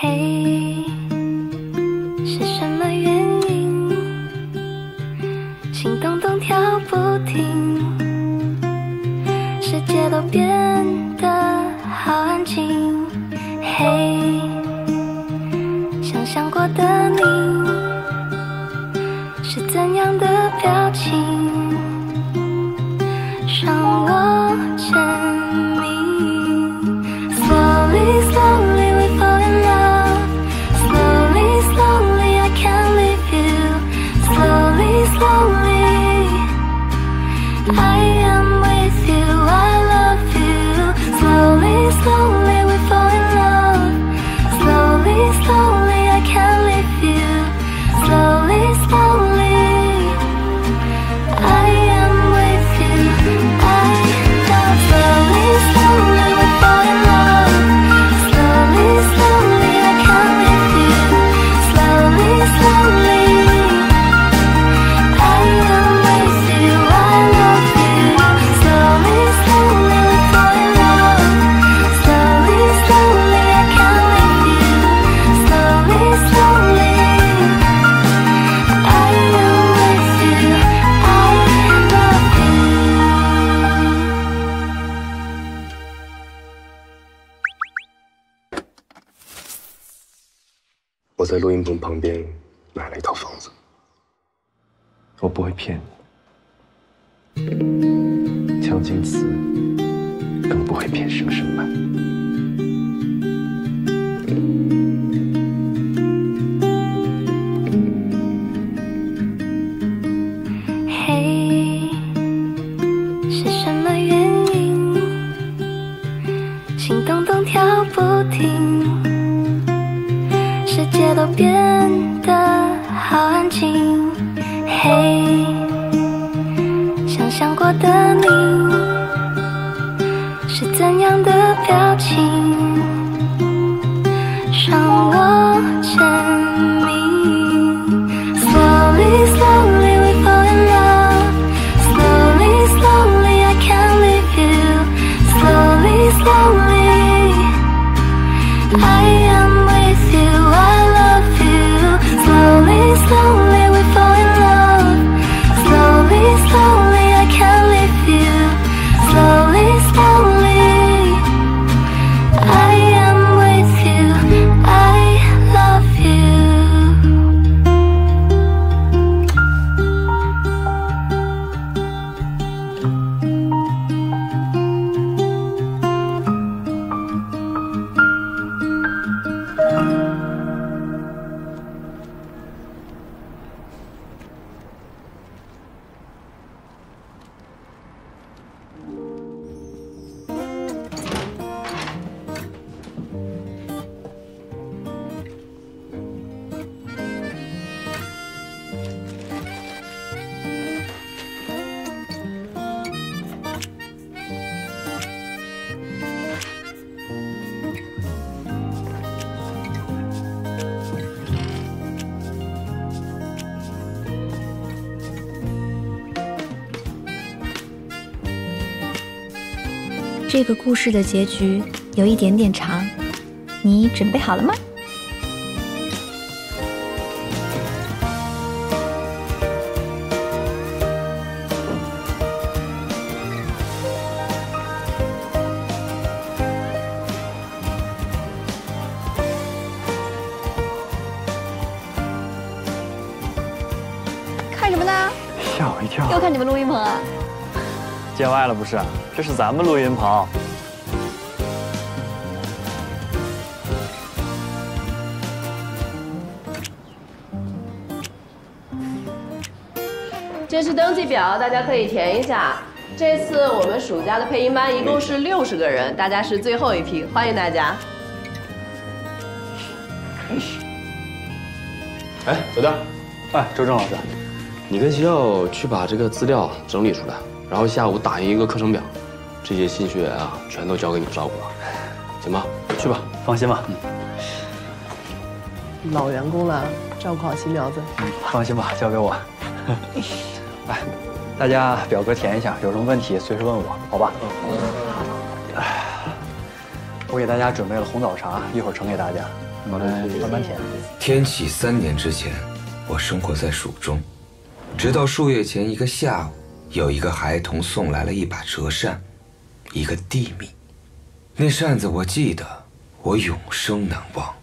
嘿，是什么原因？心咚咚跳不停，世界都变得好安静。嘿，想象过的我在录音棚旁边买了一套房子，我不会骗你，江京慈更不会骗生生慢。世界都变得好安静。嘿，想象过的你是怎样的表情？让我沉迷。Slowly, slowly 这个故事的结局有一点点长，你准备好了吗？看什么呢？吓我一跳！又看你们录音棚啊？见外了不是？这是咱们录音棚。这是登记表，大家可以填一下。这次我们暑假的配音班一共是六十个人，大家是最后一批，欢迎大家。哎，小丹，哎，周正老师，你跟学校去把这个资料整理出来，然后下午打印一个课程表，这些新学员啊，全都交给你照顾了，行吧？去吧。放心吧，老员工了，照顾好新苗子。放心吧，交给我。来，大家表格填一下，有什么问题随时问我，好吧？哎，我给大家准备了红枣茶，一会儿盛给大家。我来慢慢填。天启三年之前，我生活在蜀中，直到数月前一个下午，有一个孩童送来了一把折扇，一个地名。那扇子我记得，我永生难忘。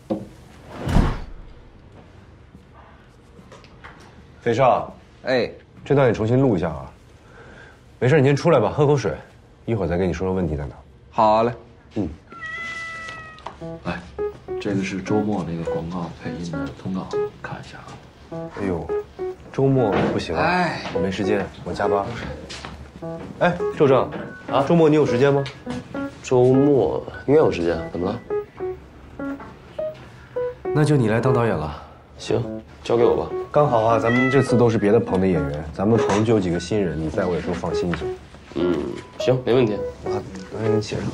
飞少，哎，这段你重新录一下啊。没事，你先出来吧，喝口水，一会儿再跟你说说问题在哪。好嘞。嗯来，这个是周末那个广告配音的通告，看一下啊。哎呦，周末不行我没时间，我加班。哎，周正，啊，周末你有时间吗？周末应该有时间，怎么了？那就你来当导演了。行，交给我吧。刚好啊，咱们这次都是别的棚的演员，咱们棚就有几个新人，你在我也更放心一些。嗯，行，没问题。啊，我先给你写上。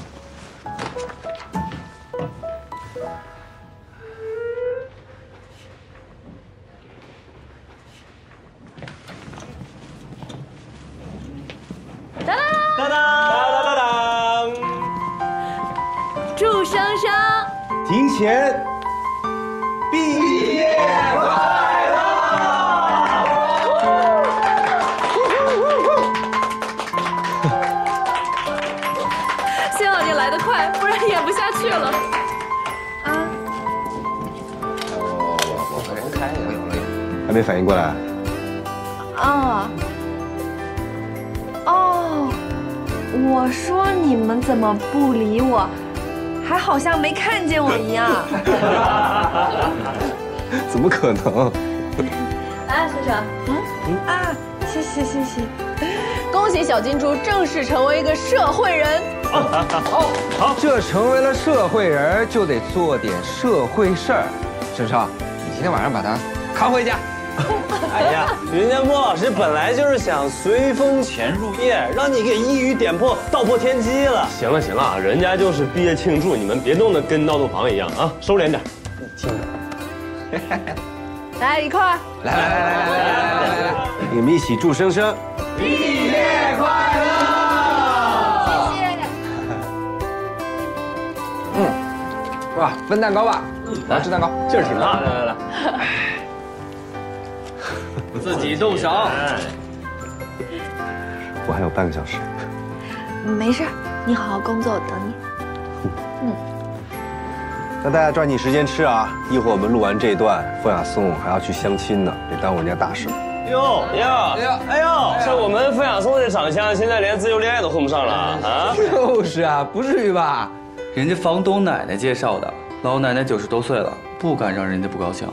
前毕业快乐幸好你来得快，不然演不下去了。啊，还没反应过来？啊，哦，我说你们怎么不理我，还好像没看见我一样。怎么可能？来，生生，啊，谢谢谢谢。恭喜小金猪正式成为一个社会人。这成为了社会人，就得做点社会事儿。沈少，你今天晚上把他扛回家。哎呀，人家莫老师本来就是想随风潜入夜，让你给一语点破，道破天机了。行了行了，人家就是毕业庆祝，你们别弄得跟闹洞房一样啊，收敛点。来一块儿，来来来来来来来来来，你们一起祝生生毕业快乐。谢谢。嗯。哇，分蛋糕吧，来吃蛋糕。劲儿挺大，来来来，自己动手。我还有半个小时。没事，你好好工作，我等你。嗯那大家抓紧时间吃啊！一会儿我们录完这一段，凤雅颂还要去相亲呢，别耽误人家大事。哟哟，哎呦，像我们傅雅颂这长相，现在连自由恋爱都混不上了啊！就是啊，不至于吧？人家房东奶奶介绍的，老奶奶九十多岁了，不敢让人家不高兴。